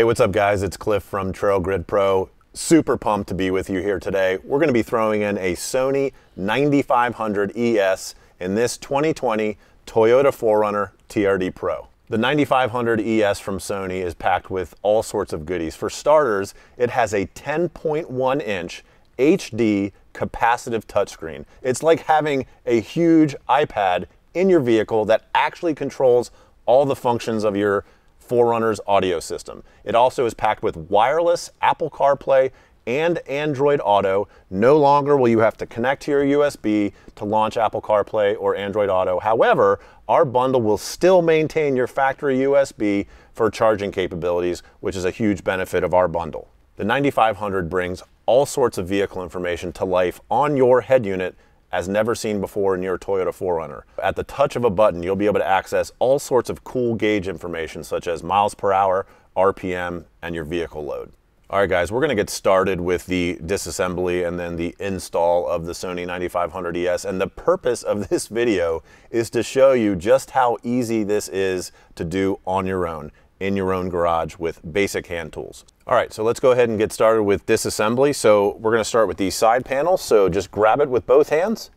Hey, what's up guys? It's Cliff from Trail Grid Pro. Super pumped to be with you here today. We're gonna be throwing in a Sony 9500 ES in this 2020 Toyota 4Runner TRD Pro. The 9500 ES from Sony is packed with all sorts of goodies. For starters, it has a 10.1 inch HD capacitive touchscreen. It's like having a huge iPad in your vehicle that actually controls all the functions of your 4Runner's audio system. It also is packed with wireless Apple CarPlay and Android Auto. No longer will you have to connect to your USB to launch Apple CarPlay or Android Auto. However, our bundle will still maintain your factory USB for charging capabilities, which is a huge benefit of our bundle. The 9500 brings all sorts of vehicle information to life on your head unit as never seen before in your Toyota 4Runner. At the touch of a button, you'll be able to access all sorts of cool gauge information such as miles per hour, RPM, and your vehicle load. All right, guys, we're gonna get started with the disassembly and then the install of the Sony 9500 ES. And the purpose of this video is to show you just how easy this is to do on your own in your own garage with basic hand tools. All right, so let's go ahead and get started with disassembly. So we're gonna start with the side panel. So just grab it with both hands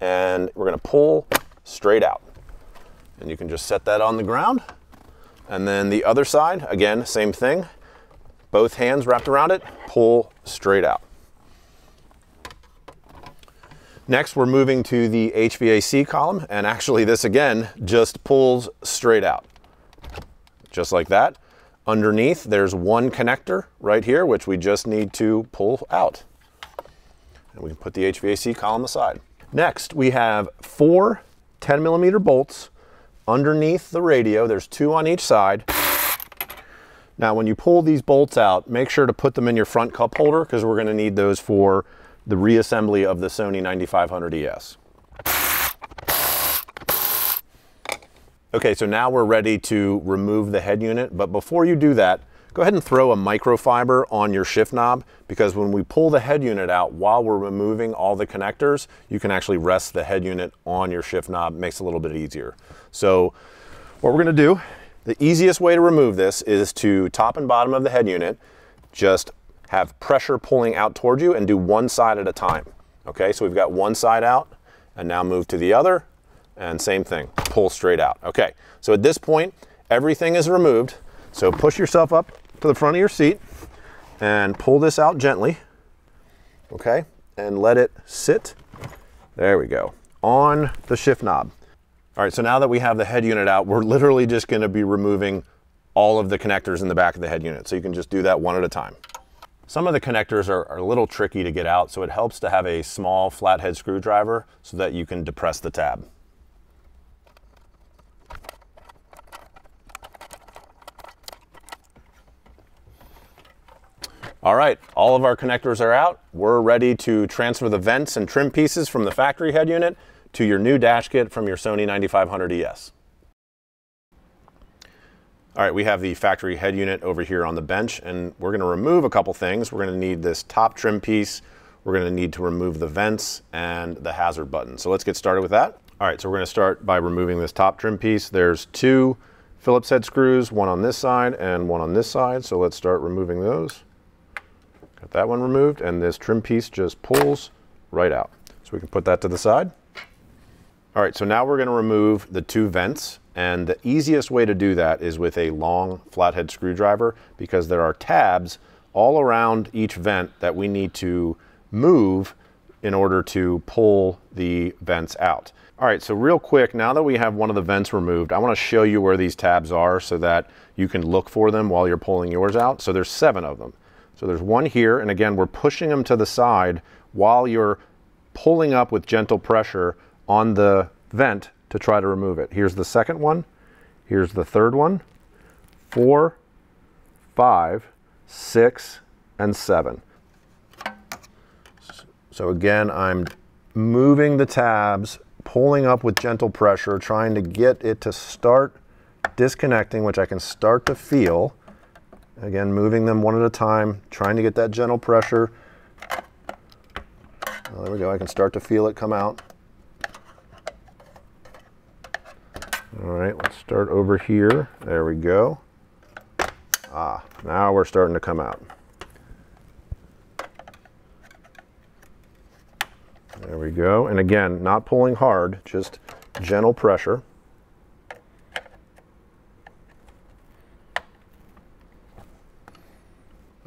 and we're gonna pull straight out. And you can just set that on the ground. And then the other side, again, same thing. Both hands wrapped around it, pull straight out. Next, we're moving to the HVAC column, and actually this again just pulls straight out just like that. Underneath, there's one connector right here, which we just need to pull out. And we can put the HVAC column aside. Next, we have four 10 millimeter bolts underneath the radio. There's two on each side. Now, when you pull these bolts out, make sure to put them in your front cup holder because we're gonna need those for the reassembly of the Sony 9500 Okay, so now we're ready to remove the head unit, but before you do that, go ahead and throw a microfiber on your shift knob because when we pull the head unit out while we're removing all the connectors, you can actually rest the head unit on your shift knob, makes it a little bit easier. So what we're gonna do, the easiest way to remove this is to top and bottom of the head unit, just have pressure pulling out toward you and do one side at a time. Okay, so we've got one side out and now move to the other and same thing, pull straight out. Okay, so at this point, everything is removed. So push yourself up to the front of your seat and pull this out gently, okay? And let it sit, there we go, on the shift knob. All right, so now that we have the head unit out, we're literally just gonna be removing all of the connectors in the back of the head unit. So you can just do that one at a time. Some of the connectors are, are, a little tricky to get out, so it helps to have a small flathead screwdriver so that you can depress the tab. All right, all of our connectors are out. We're ready to transfer the vents and trim pieces from the factory head unit to your new dash kit from your Sony 9500 ES. All right, we have the factory head unit over here on the bench and we're gonna remove a couple things. We're gonna need this top trim piece. We're gonna need to remove the vents and the hazard button. So let's get started with that. All right, so we're gonna start by removing this top trim piece. There's two Phillips head screws, one on this side and one on this side. So let's start removing those. Got that one removed and this trim piece just pulls right out. So we can put that to the side. All right, so now we're gonna remove the two vents and the easiest way to do that is with a long flathead screwdriver because there are tabs all around each vent that we need to move in order to pull the vents out. All right, so real quick, now that we have one of the vents removed, I wanna show you where these tabs are so that you can look for them while you're pulling yours out. So there's seven of them. So there's one here, and again, we're pushing them to the side while you're pulling up with gentle pressure on the vent to try to remove it. Here's the second one. Here's the third one. Four, five, six, and seven. So again, I'm moving the tabs, pulling up with gentle pressure, trying to get it to start disconnecting, which I can start to feel. Again, moving them one at a time, trying to get that gentle pressure. Oh, there we go, I can start to feel it come out. All right, let's start over here. There we go. Ah, now we're starting to come out. There we go. And again, not pulling hard, just gentle pressure.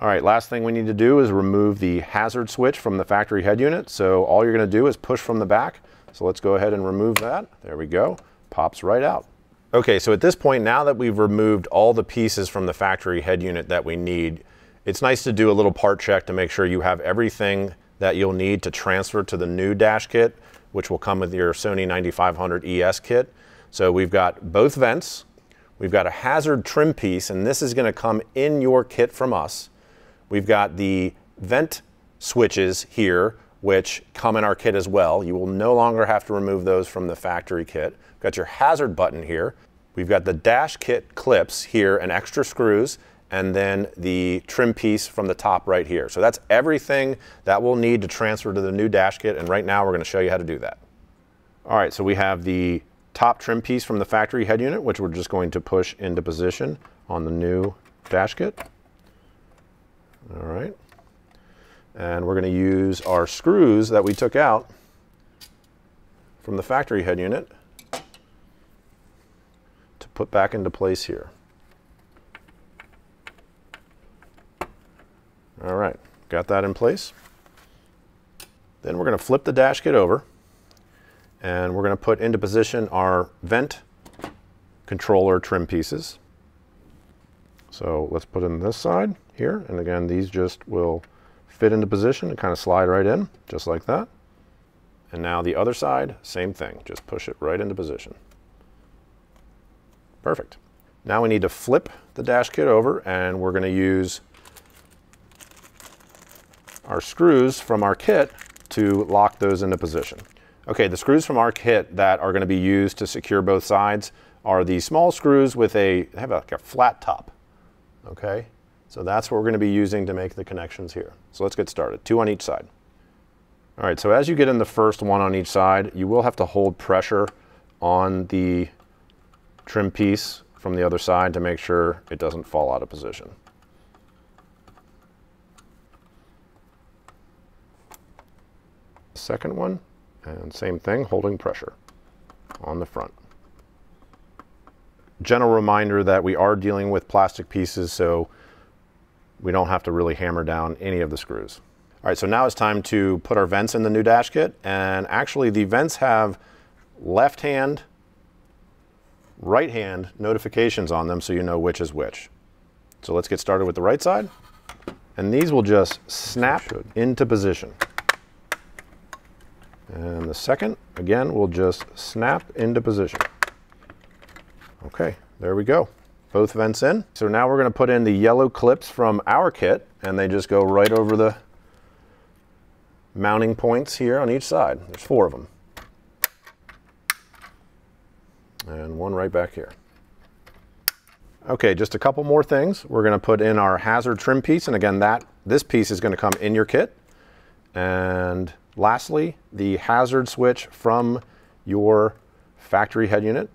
All right, last thing we need to do is remove the hazard switch from the factory head unit. So all you're gonna do is push from the back. So let's go ahead and remove that. There we go, pops right out. Okay, so at this point, now that we've removed all the pieces from the factory head unit that we need, it's nice to do a little part check to make sure you have everything that you'll need to transfer to the new dash kit, which will come with your Sony 9500 ES kit. So we've got both vents, we've got a hazard trim piece, and this is gonna come in your kit from us. We've got the vent switches here, which come in our kit as well. You will no longer have to remove those from the factory kit. We've got your hazard button here. We've got the dash kit clips here and extra screws and then the trim piece from the top right here. So that's everything that we'll need to transfer to the new dash kit, and right now we're gonna show you how to do that. All right, so we have the top trim piece from the factory head unit, which we're just going to push into position on the new dash kit. All right. And we're gonna use our screws that we took out from the factory head unit to put back into place here. All right, got that in place. Then we're going to flip the dash kit over and we're going to put into position our vent controller trim pieces. So let's put in this side here. And again, these just will fit into position and kind of slide right in, just like that. And now the other side, same thing. Just push it right into position. Perfect. Now we need to flip the dash kit over and we're going to use our screws from our kit to lock those into position. Okay, the screws from our kit that are gonna be used to secure both sides are the small screws with a, have like a flat top, okay? So that's what we're gonna be using to make the connections here. So let's get started, two on each side. All right, so as you get in the first one on each side, you will have to hold pressure on the trim piece from the other side to make sure it doesn't fall out of position. second one, and same thing, holding pressure on the front. Gentle reminder that we are dealing with plastic pieces, so we don't have to really hammer down any of the screws. All right, so now it's time to put our vents in the new dash kit, and actually the vents have left hand, right hand notifications on them so you know which is which. So let's get started with the right side. And these will just snap into position. And the second, again, will just snap into position. Okay, there we go. Both vents in. So now we're gonna put in the yellow clips from our kit and they just go right over the mounting points here on each side. There's four of them. And one right back here. Okay, just a couple more things. We're gonna put in our hazard trim piece. And again, that this piece is gonna come in your kit. And Lastly, the hazard switch from your factory head unit.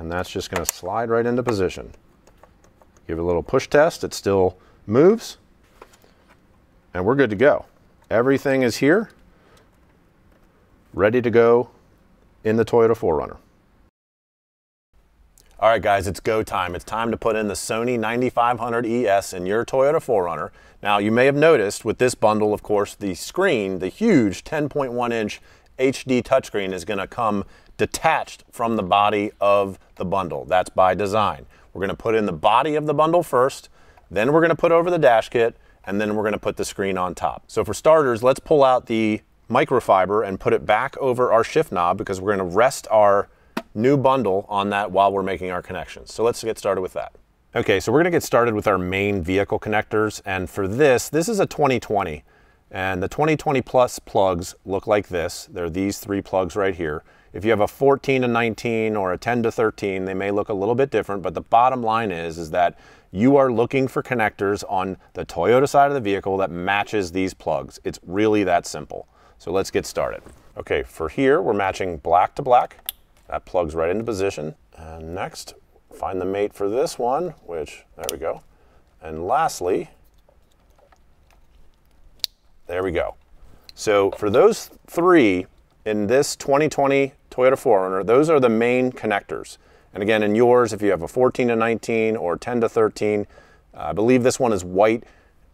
And that's just going to slide right into position. Give it a little push test. It still moves. And we're good to go. Everything is here, ready to go in the Toyota 4Runner. All right, guys, it's go time. It's time to put in the Sony 9500 ES in your Toyota 4Runner. Now, you may have noticed with this bundle, of course, the screen, the huge 10.1 inch HD touchscreen is gonna come detached from the body of the bundle. That's by design. We're gonna put in the body of the bundle first, then we're gonna put over the dash kit, and then we're gonna put the screen on top. So for starters, let's pull out the microfiber and put it back over our shift knob because we're gonna rest our new bundle on that while we're making our connections. So let's get started with that. Okay, so we're gonna get started with our main vehicle connectors. And for this, this is a 2020. And the 2020 plus plugs look like this. They're these three plugs right here. If you have a 14 to 19 or a 10 to 13, they may look a little bit different, but the bottom line is, is that you are looking for connectors on the Toyota side of the vehicle that matches these plugs. It's really that simple. So let's get started. Okay, for here, we're matching black to black that plugs right into position. And next, find the mate for this one, which, there we go. And lastly, there we go. So for those three in this 2020 Toyota 4Runner, those are the main connectors. And again, in yours, if you have a 14 to 19 or 10 to 13, I believe this one is white.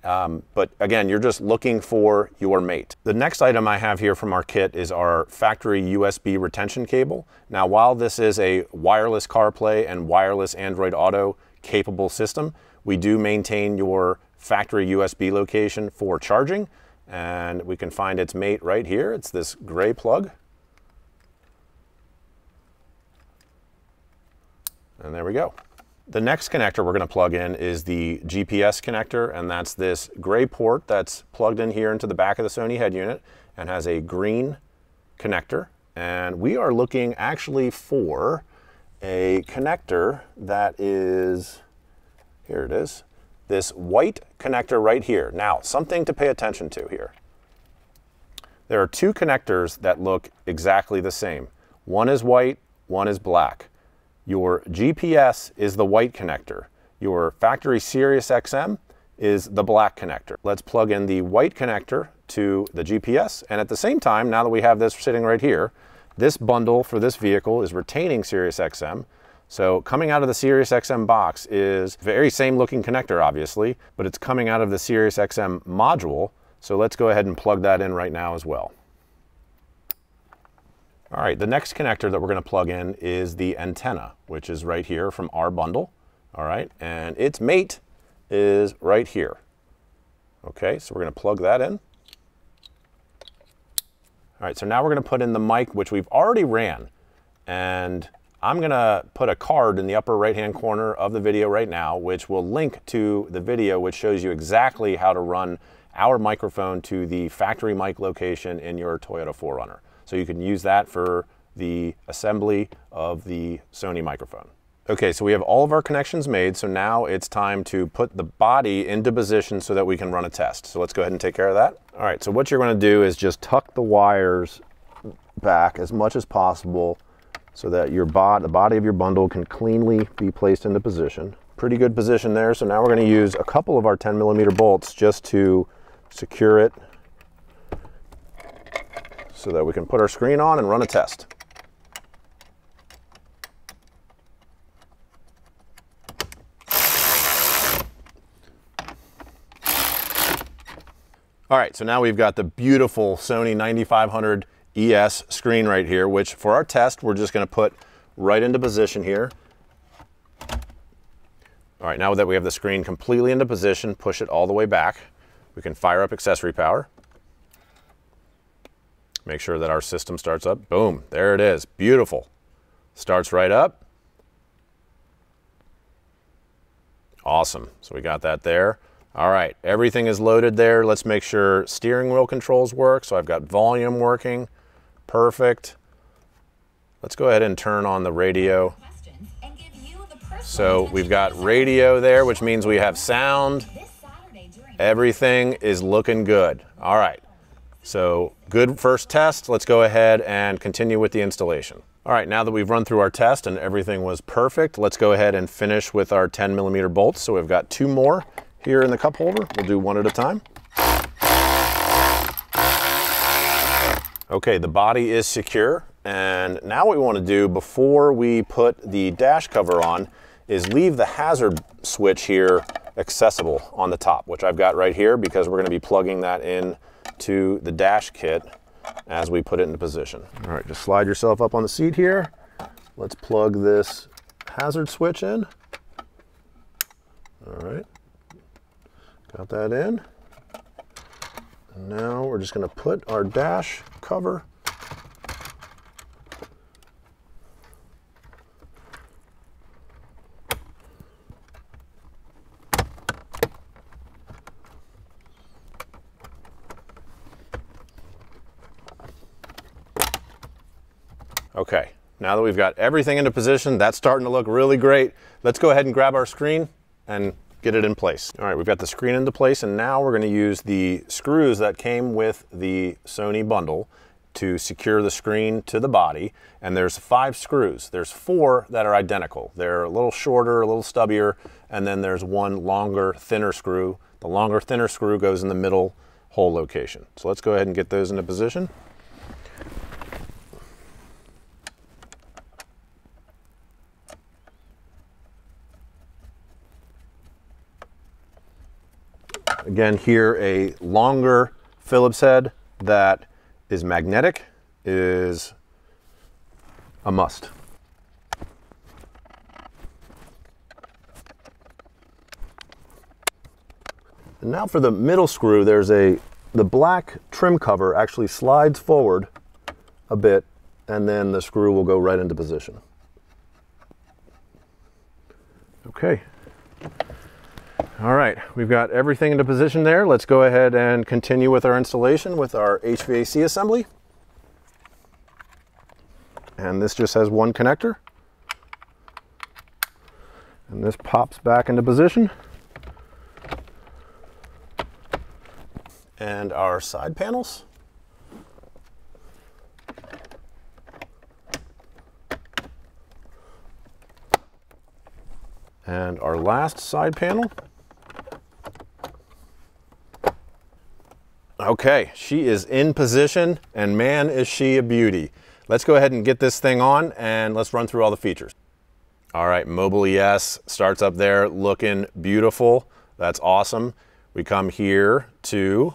Um, but again, you're just looking for your mate. The next item I have here from our kit is our factory USB retention cable. Now, while this is a wireless CarPlay and wireless Android Auto capable system, we do maintain your factory USB location for charging and we can find its mate right here. It's this gray plug. And there we go. The next connector we're going to plug in is the GPS connector, and that's this gray port that's plugged in here into the back of the Sony head unit and has a green connector. And we are looking actually for a connector that is, here it is, this white connector right here. Now, something to pay attention to here. There are two connectors that look exactly the same. One is white, one is black. Your GPS is the white connector. Your factory Sirius XM is the black connector. Let's plug in the white connector to the GPS. And at the same time, now that we have this sitting right here, this bundle for this vehicle is retaining Sirius XM. So coming out of the Sirius XM box is very same looking connector, obviously, but it's coming out of the Sirius XM module. So let's go ahead and plug that in right now as well. All right, the next connector that we're going to plug in is the antenna, which is right here from our bundle. All right, and its mate is right here. Okay, so we're going to plug that in. All right, so now we're going to put in the mic, which we've already ran. And I'm to put a card in the upper right-hand corner of the video right now, which will link to the video, which shows you exactly how to run our microphone to the factory mic location in your Toyota 4Runner. So you can use that for the assembly of the Sony microphone. Okay, so we have all of our connections made, so now it's time to put the body into position so that we can run a test. So let's go ahead and take care of that. All right, so what you're gonna do is just tuck the wires back as much as possible so that your bot, the body of your bundle can cleanly be placed into position. Pretty good position there, so now we're gonna use a couple of our 10 millimeter bolts just to secure it so that we can put our screen on and run a test. All right, so now we've got the beautiful Sony 9500 ES screen right here, which for our test, we're just gonna put right into position here. All right, now that we have the screen completely into position, push it all the way back. We can fire up accessory power. Make sure that our system starts up. Boom, there it is. Beautiful. Starts right up. Awesome. So we got that there. All right, everything is loaded there. Let's make sure steering wheel controls work. So I've got volume working. Perfect. Let's go ahead and turn on the radio. So we've got radio there, which means we have sound. Everything is looking good. All right. So good first test. Let's go ahead and continue with the installation. All right, now that we've run through our test and everything was perfect, let's go ahead and finish with our 10 millimeter bolts. So we've got two more here in the cup holder. We'll do one at a time. Okay, the body is secure. And now what we wanna do before we put the dash cover on is leave the hazard switch here accessible on the top, which I've got right here because we're gonna be plugging that in to the dash kit as we put it into position. All right, just slide yourself up on the seat here. Let's plug this hazard switch in. All right, got that in. Now we're just gonna put our dash cover Okay, now that we've got everything into position, that's starting to look really great. Let's go ahead and grab our screen and get it in place. All right, we've got the screen into place and now we're gonna use the screws that came with the Sony bundle to secure the screen to the body. And there's five screws. There's four that are identical. They're a little shorter, a little stubbier, and then there's one longer, thinner screw. The longer, thinner screw goes in the middle hole location. So let's go ahead and get those into position. Again, here a longer Phillips head that is magnetic is a must. And now for the middle screw, there's a, the black trim cover actually slides forward a bit and then the screw will go right into position. Okay. All right, we've got everything into position there. Let's go ahead and continue with our installation with our HVAC assembly. And this just has one connector. And this pops back into position. And our side panels. And our last side panel. Okay, she is in position and man is she a beauty. Let's go ahead and get this thing on and let's run through all the features. All right, Mobile ES starts up there looking beautiful. That's awesome. We come here to,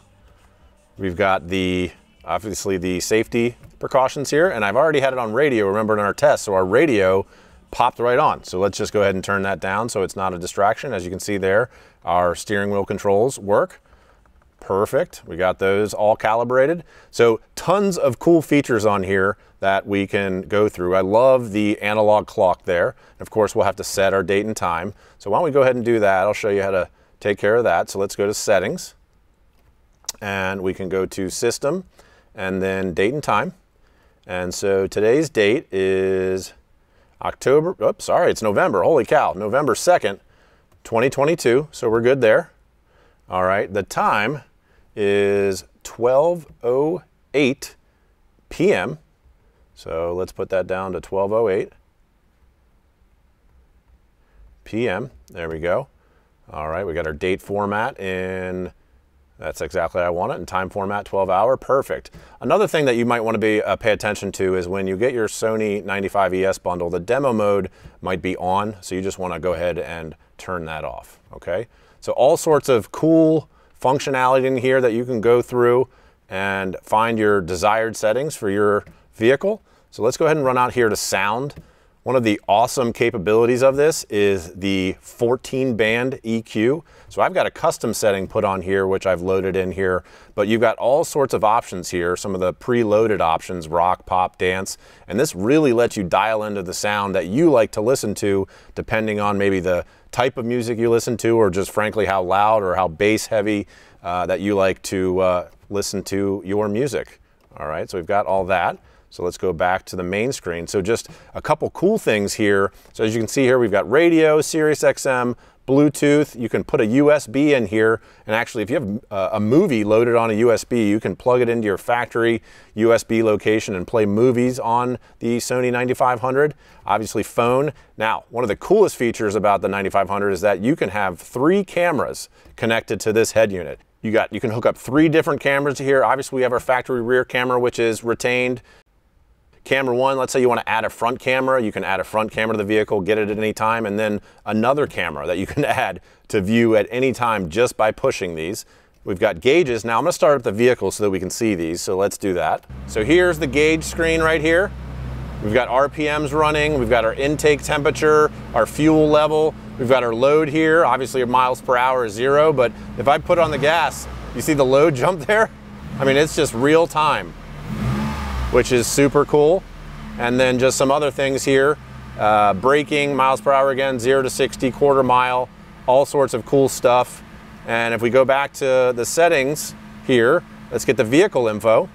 we've got the, obviously the safety precautions here and I've already had it on radio, remember in our test, so our radio popped right on. So let's just go ahead and turn that down so it's not a distraction. As you can see there, our steering wheel controls work. Perfect. We got those all calibrated. So tons of cool features on here that we can go through. I love the analog clock there. Of course, we'll have to set our date and time. So why don't we go ahead and do that? I'll show you how to take care of that. So let's go to settings and we can go to system and then date and time. And so today's date is October, oops, sorry, it's November, holy cow, November 2nd, 2022. So we're good there. All right, the time is 12.08 p.m. So let's put that down to 12.08 p.m. There we go. All right, we got our date format in, that's exactly I want it, in time format, 12 hour, perfect. Another thing that you might want to be uh, pay attention to is when you get your Sony 95ES bundle, the demo mode might be on, so you just want to go ahead and turn that off, okay? So all sorts of cool functionality in here that you can go through and find your desired settings for your vehicle. So let's go ahead and run out here to sound. One of the awesome capabilities of this is the 14 band EQ. So I've got a custom setting put on here, which I've loaded in here, but you've got all sorts of options here, some of the preloaded options, rock, pop, dance, and this really lets you dial into the sound that you like to listen to, depending on maybe the type of music you listen to or just frankly how loud or how bass heavy uh, that you like to uh, listen to your music. All right, so we've got all that. So let's go back to the main screen. So just a couple cool things here. So as you can see here, we've got radio, Sirius XM, Bluetooth. You can put a USB in here. And actually, if you have uh, a movie loaded on a USB, you can plug it into your factory USB location and play movies on the Sony 9500. Obviously, phone. Now, one of the coolest features about the 9500 is that you can have three cameras connected to this head unit. You got you can hook up three different cameras here. Obviously, we have our factory rear camera, which is retained. Camera one, let's say you want to add a front camera, you can add a front camera to the vehicle, get it at any time, and then another camera that you can add to view at any time just by pushing these. We've got gauges. Now I'm gonna start up the vehicle so that we can see these, so let's do that. So here's the gauge screen right here. We've got RPMs running, we've got our intake temperature, our fuel level, we've got our load here. Obviously miles per hour is zero, but if I put on the gas, you see the load jump there? I mean, it's just real time which is super cool. And then just some other things here. Uh, braking, miles per hour again, 0 to 60, quarter mile, all sorts of cool stuff. And if we go back to the settings here, let's get the vehicle info.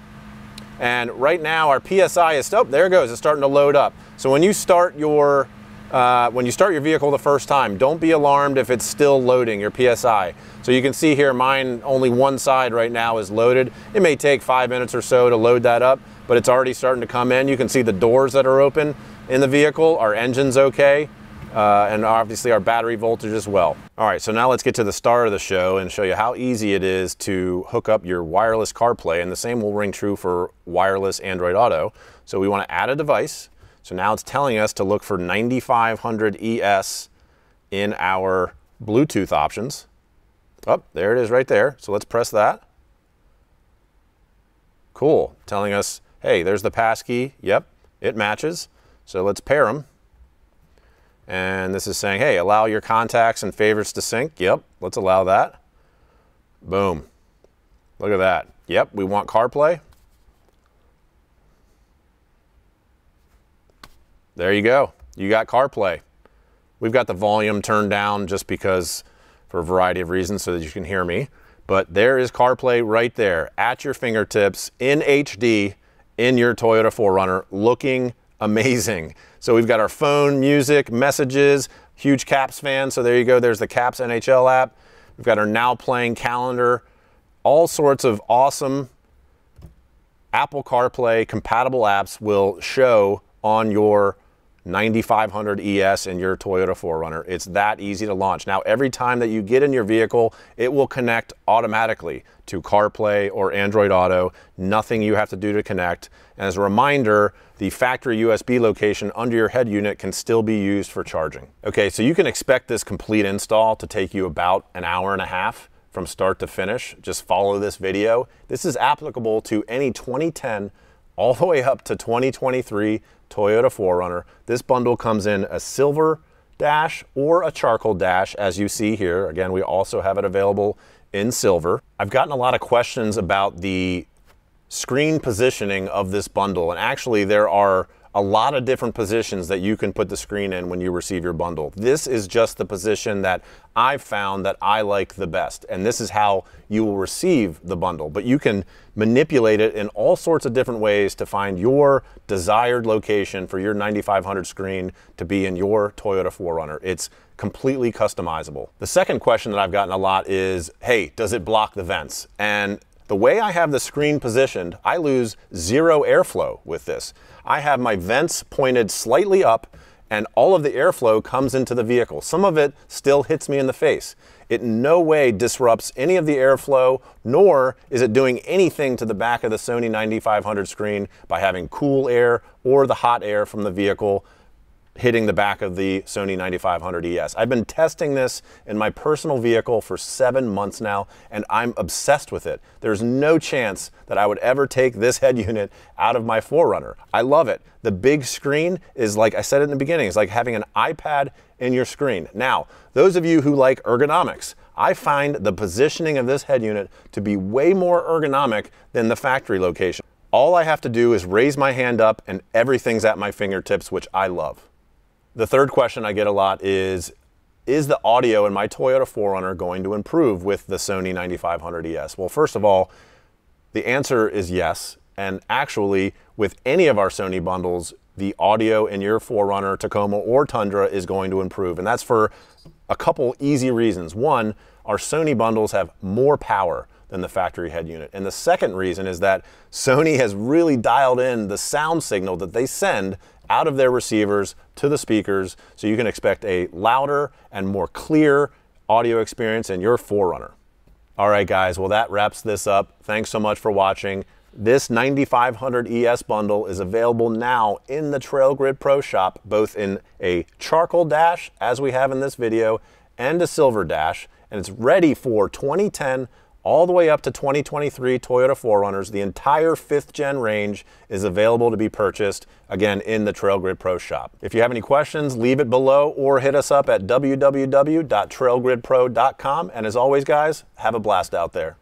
And right now our PSI is, oh, there it goes, it's starting to load up. So when you start your uh, when you start your vehicle the first time, don't be alarmed if it's still loading your PSI. So you can see here, mine only one side right now is loaded. It may take five minutes or so to load that up, but it's already starting to come in. You can see the doors that are open in the vehicle. Our engine's okay. Uh, and obviously our battery voltage as well. All right, so now let's get to the start of the show and show you how easy it is to hook up your wireless CarPlay, and the same will ring true for wireless Android Auto. So we want to add a device. So now it's telling us to look for 9500 ES in our Bluetooth options. Oh, there it is right there. So let's press that. Cool, telling us, hey, there's the pass key. Yep, it matches. So let's pair them. And this is saying, hey, allow your contacts and favorites to sync. Yep, let's allow that. Boom. Look at that. Yep, we want CarPlay. There you go. You got CarPlay. We've got the volume turned down just because for a variety of reasons so that you can hear me. But there is CarPlay right there at your fingertips in HD in your Toyota 4Runner looking amazing. So we've got our phone, music, messages, huge Caps fan. So there you go. There's the Caps NHL app. We've got our now playing calendar, all sorts of awesome Apple CarPlay compatible apps will show on your 9500 ES in your Toyota 4Runner. It's that easy to launch. Now, every time that you get in your vehicle, it will connect automatically to CarPlay or Android Auto. Nothing you have to do to connect. And as a reminder, the factory USB location under your head unit can still be used for charging. Okay, so you can expect this complete install to take you about an hour and a half from start to finish. Just follow this video. This is applicable to any 2010 all the way up to 2023 Toyota 4Runner. This bundle comes in a silver dash or a charcoal dash as you see here. Again, we also have it available in silver. I've gotten a lot of questions about the screen positioning of this bundle and actually there are a lot of different positions that you can put the screen in when you receive your bundle. This is just the position that I've found that I like the best. And this is how you will receive the bundle. But you can manipulate it in all sorts of different ways to find your desired location for your 9500 screen to be in your Toyota 4Runner. It's completely customizable. The second question that I've gotten a lot is, hey, does it block the vents? And the way I have the screen positioned, I lose zero airflow with this. I have my vents pointed slightly up and all of the airflow comes into the vehicle. Some of it still hits me in the face. It in no way disrupts any of the airflow, nor is it doing anything to the back of the Sony 9500 screen by having cool air or the hot air from the vehicle hitting the back of the Sony 9500 ES. I've been testing this in my personal vehicle for seven months now, and I'm obsessed with it. There's no chance that I would ever take this head unit out of my 4Runner. I love it. The big screen is like I said it in the beginning, it's like having an iPad in your screen. Now, those of you who like ergonomics, I find the positioning of this head unit to be way more ergonomic than the factory location. All I have to do is raise my hand up and everything's at my fingertips, which I love. The third question I get a lot is, is the audio in my Toyota 4Runner going to improve with the Sony 9500 ES? Well, first of all, the answer is yes. And actually, with any of our Sony bundles, the audio in your 4Runner, Tacoma, or Tundra is going to improve. And that's for a couple easy reasons. One, our Sony bundles have more power than the factory head unit. And the second reason is that Sony has really dialed in the sound signal that they send out of their receivers to the speakers so you can expect a louder and more clear audio experience in your 4Runner. All right, guys, well, that wraps this up. Thanks so much for watching. This 9500 ES bundle is available now in the TrailGrid Pro shop, both in a charcoal dash, as we have in this video, and a silver dash, and it's ready for 2010 all the way up to 2023 Toyota 4Runners. The entire fifth gen range is available to be purchased, again, in the TrailGrid Pro shop. If you have any questions, leave it below or hit us up at www.trailgridpro.com. And as always, guys, have a blast out there.